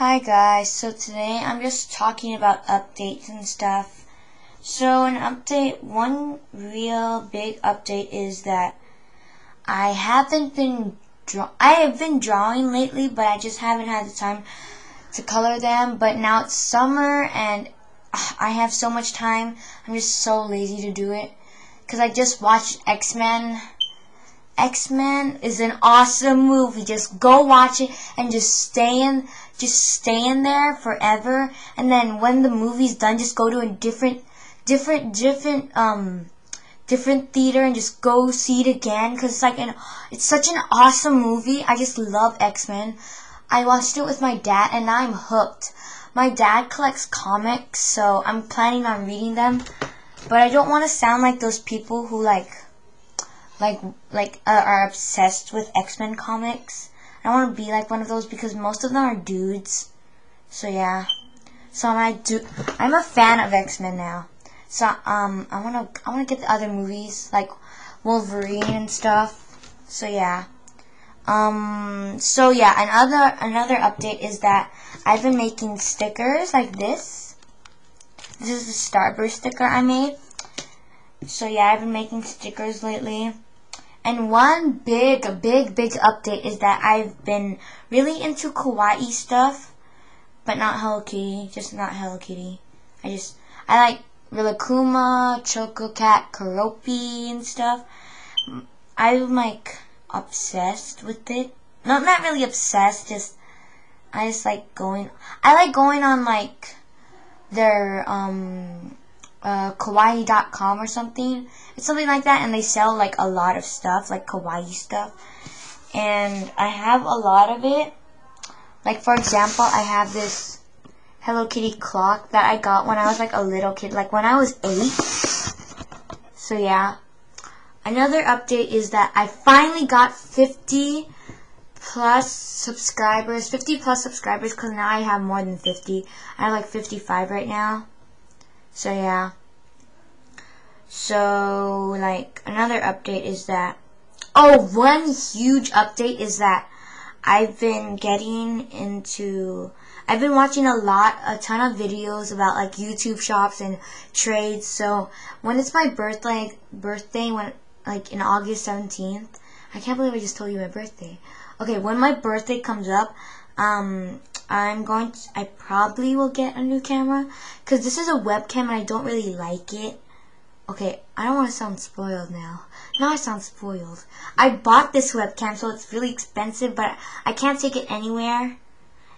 Hi guys, so today I'm just talking about updates and stuff. So an update, one real big update is that I haven't been draw I have been drawing lately, but I just haven't had the time to color them. But now it's summer and I have so much time. I'm just so lazy to do it because I just watched X-Men X-Men is an awesome movie. Just go watch it and just stay in, just stay in there forever. And then when the movie's done, just go to a different, different, different, um, different theater and just go see it again. Cause it's like an, it's such an awesome movie. I just love X-Men. I watched it with my dad and I'm hooked. My dad collects comics, so I'm planning on reading them. But I don't want to sound like those people who like like like uh, are obsessed with X-Men comics. I want to be like one of those because most of them are dudes. So yeah. So I do I'm a fan of X-Men now. So um I want to I want to get the other movies like Wolverine and stuff. So yeah. Um so yeah, another another update is that I've been making stickers like this. This is the Starburst sticker I made. So yeah, I've been making stickers lately. And one big, big, big update is that I've been really into kawaii stuff, but not Hello Kitty, just not Hello Kitty. I just, I like Rilakkuma, Chococat, Keroppi, and stuff. I'm like obsessed with it. Not, not really obsessed, just, I just like going, I like going on like their, um, uh, kawaii.com or something. It's something like that, and they sell like a lot of stuff, like kawaii stuff. And I have a lot of it. Like for example, I have this Hello Kitty clock that I got when I was like a little kid, like when I was eight. So yeah. Another update is that I finally got 50 plus subscribers, 50 plus subscribers, because now I have more than 50. I have like 55 right now. So yeah. So like another update is that oh one huge update is that I've been getting into I've been watching a lot a ton of videos about like YouTube shops and trades. So when it's my birthday birthday when like in August 17th, I can't believe I just told you my birthday. Okay, when my birthday comes up, um I'm going to, I probably will get a new camera because this is a webcam and I don't really like it. Okay, I don't want to sound spoiled now. Now I sound spoiled. I bought this webcam so it's really expensive but I can't take it anywhere.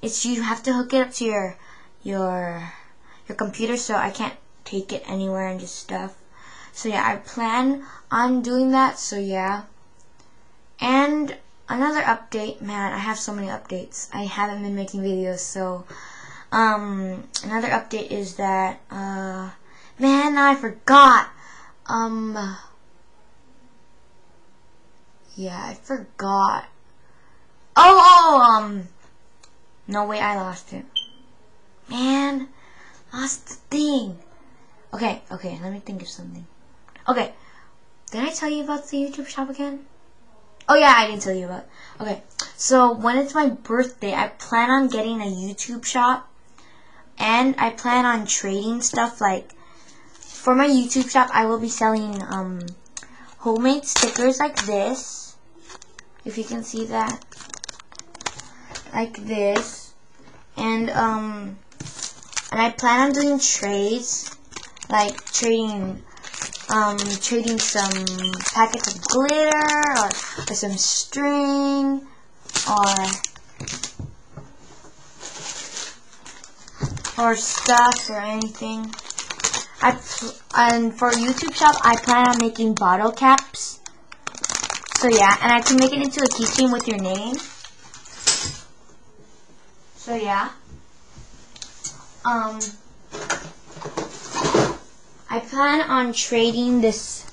It's you have to hook it up to your your your computer so I can't take it anywhere and just stuff. So yeah, I plan on doing that. So yeah. And another update, man, I have so many updates. I haven't been making videos, so um another update is that uh man, I forgot. Um Yeah, I forgot. Oh, oh, um No way, I lost it. Man, lost the thing. Okay, okay, let me think of something. Okay. Did I tell you about the YouTube shop again? Oh yeah, I didn't tell you about. Okay, so when it's my birthday, I plan on getting a YouTube shop, and I plan on trading stuff like. For my YouTube shop, I will be selling um, homemade stickers like this. If you can see that, like this, and um, and I plan on doing trades, like trading um, trading some packets of glitter or, or some string or or stuff or anything. I and for YouTube shop, I plan on making bottle caps. So yeah, and I can make it into a keychain with your name. So yeah. Um. I plan on trading this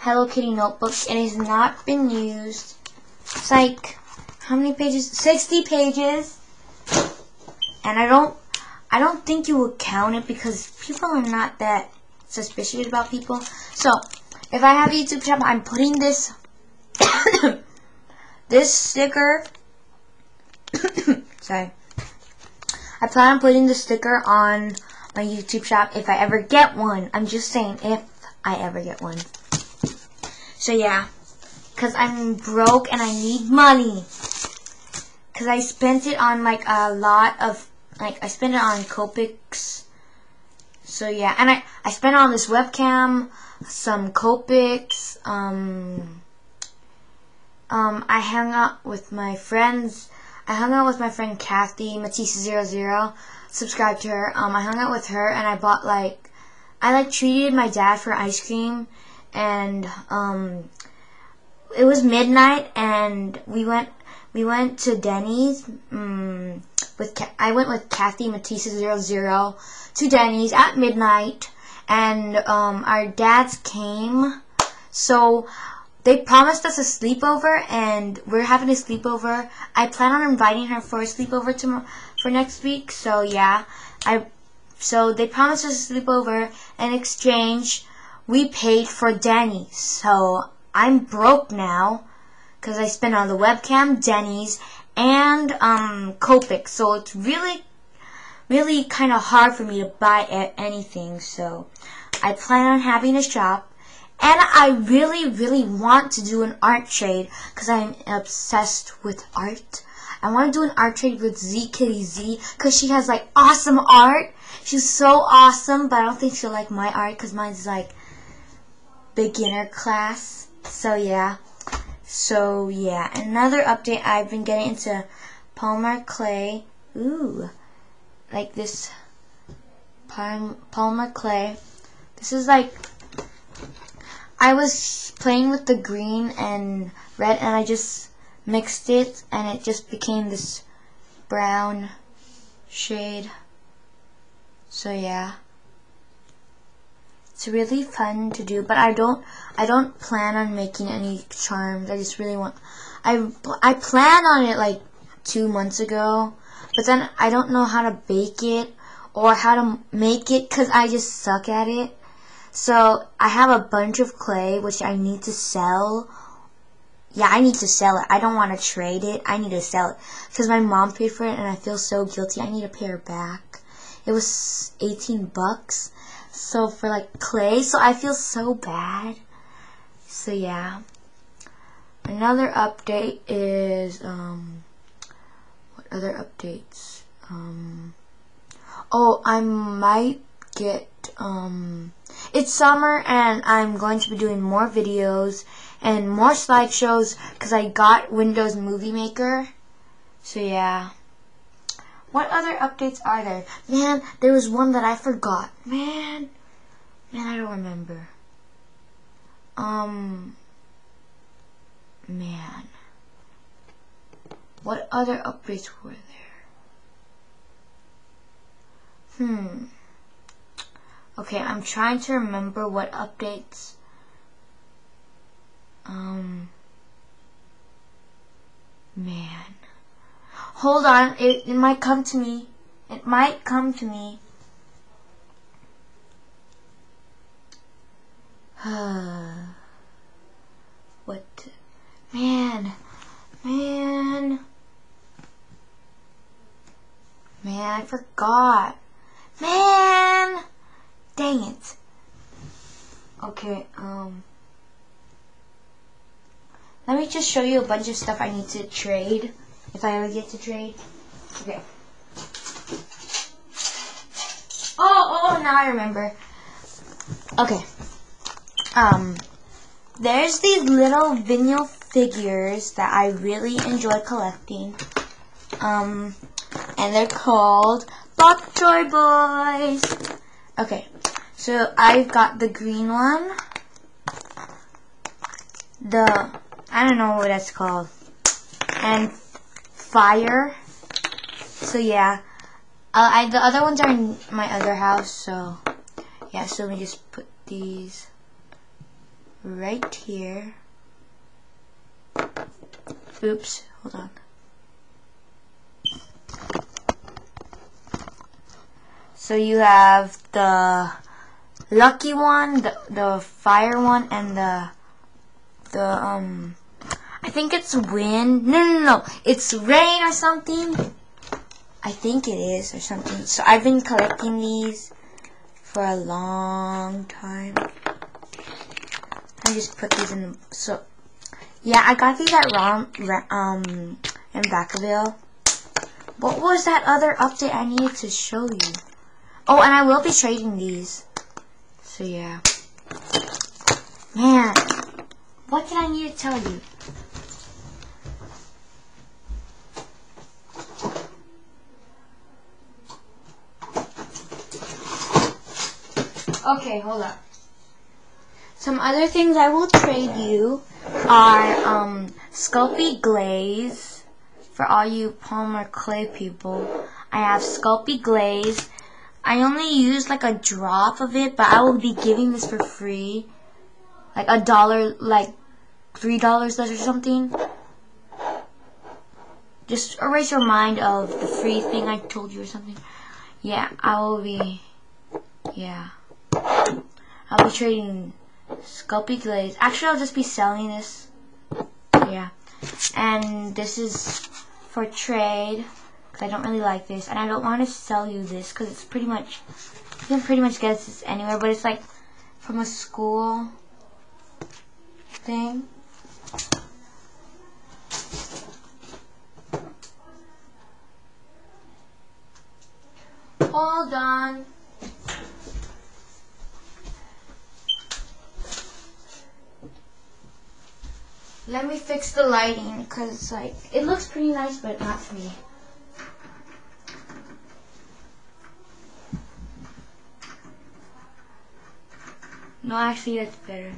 Hello Kitty notebook. It has not been used. It's like, how many pages? 60 pages. And I don't, I don't think you will count it because people are not that suspicious about people. So, if I have a YouTube channel, I'm putting this, this sticker, sorry, I plan on putting the sticker on my YouTube shop if I ever get one. I'm just saying if I ever get one. So yeah, because I'm broke and I need money. Because I spent it on like a lot of, like I spent it on Copics. So yeah, and I, I spent on this webcam, some Copics, um, um, I hung out with my friends. I hung out with my friend Kathy Matisse00. Subscribe to her. Um, I hung out with her and I bought like, I like treated my dad for ice cream and um, it was midnight and we went we went to Denny's um, with I went with Kathy Matisse00 to Denny's at midnight and um, our dads came so they promised us a sleepover, and we're having a sleepover. I plan on inviting her for a sleepover tomorrow for next week. So yeah, I so they promised us a sleepover. In exchange, we paid for Denny's. So I'm broke now because I spent on the webcam, Denny's, and um Copic. So it's really, really kind of hard for me to buy anything. So I plan on having a shop and I really, really want to do an art trade because I'm obsessed with art. I want to do an art trade with Z Kitty Z because she has like awesome art. She's so awesome, but I don't think she'll like my art because mine's like beginner class. So yeah. So yeah. Another update I've been getting into Polymer clay. Ooh. Like this Polymer clay. This is like I was playing with the green and red and I just mixed it and it just became this brown shade. So yeah. It's really fun to do, but I don't I don't plan on making any charms. I just really want I I planned on it like 2 months ago, but then I don't know how to bake it or how to make it cuz I just suck at it. So I have a bunch of clay which I need to sell. Yeah, I need to sell it. I don't want to trade it. I need to sell it because my mom paid for it and I feel so guilty. I need to pay her back. It was 18 bucks. So for like clay, so I feel so bad. So yeah. Another update is um what other updates? Um oh, I might get um it's summer and I'm going to be doing more videos and more slideshows because I got Windows Movie Maker. So yeah. What other updates are there? Man, there was one that I forgot. Man. Man, I don't remember. Um. Man. What other updates were there? Hmm. Okay, I'm trying to remember what updates. Um. Man. Hold on, it, it might come to me. It might come to me. what? Man. Man. Man, I forgot. Man! Dang it. Okay, um... Let me just show you a bunch of stuff I need to trade. If I ever get to trade. Okay. Oh, oh, now I remember. Okay. Um, there's these little vinyl figures that I really enjoy collecting. Um, and they're called Bok Choy Boys. Okay, so I've got the green one. The, I don't know what that's called. And fire. So yeah. Uh, I, the other ones are in my other house, so yeah, so let me just put these right here. Oops, hold on. So you have the lucky one, the the fire one, and the the um I think it's wind. No, no, no, it's rain or something. I think it is or something. So I've been collecting these for a long time. I just put these in the, so yeah, I got these at Rom, um, in Vacaville. What was that other update I needed to show you? Oh, and I will be trading these. So yeah. Man, what did I need to tell you? Okay, hold up. Some other things I will trade you are um, Sculpey Glaze for all you Polymer Clay people. I have Sculpey Glaze. I only used like a drop of it, but I will be giving this for free. Like a dollar, like three dollars or something. Just erase your mind of the free thing I told you or something. Yeah, I will be, yeah. I'll be trading Sculpey Glaze. Actually, I'll just be selling this. Yeah. And this is for trade. Because I don't really like this. And I don't want to sell you this. Because it's pretty much... You can pretty much get this anywhere. But it's like from a school thing. Hold on. Let me fix the lighting because it's like, it looks pretty nice, but not for me. No, actually, that's better.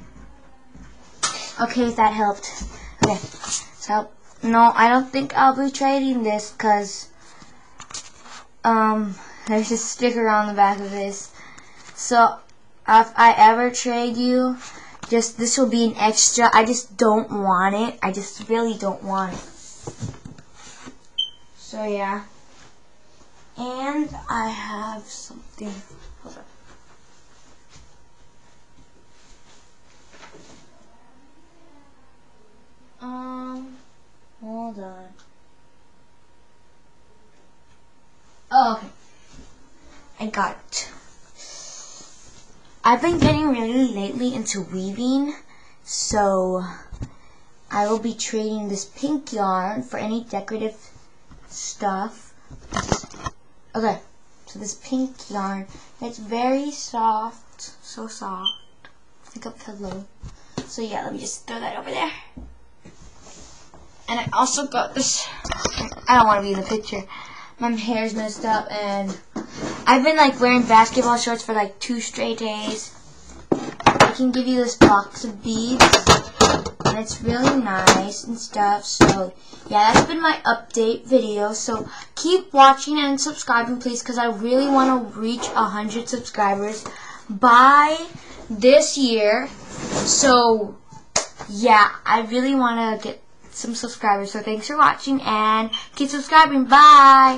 Okay, that helped. Okay, so, no, I don't think I'll be trading this because, um, there's a sticker on the back of this. So, if I ever trade you, just, this will be an extra. I just don't want it. I just really don't want it. So, yeah. And I have something. Hold on. Um, hold on. Oh, okay. I got. I've been getting really lately into weaving, so I will be trading this pink yarn for any decorative stuff. Okay, so this pink yarn, it's very soft, so soft, like a pillow. So yeah, let me just throw that over there. And I also got this, I don't want to be in the picture. My hair's messed up and I've been like wearing basketball shorts for like two straight days. I can give you this box of beads. And it's really nice and stuff. So, yeah, that's been my update video. So, keep watching and subscribing, please, because I really want to reach 100 subscribers by this year. So, yeah, I really want to get some subscribers. So, thanks for watching, and keep subscribing. Bye!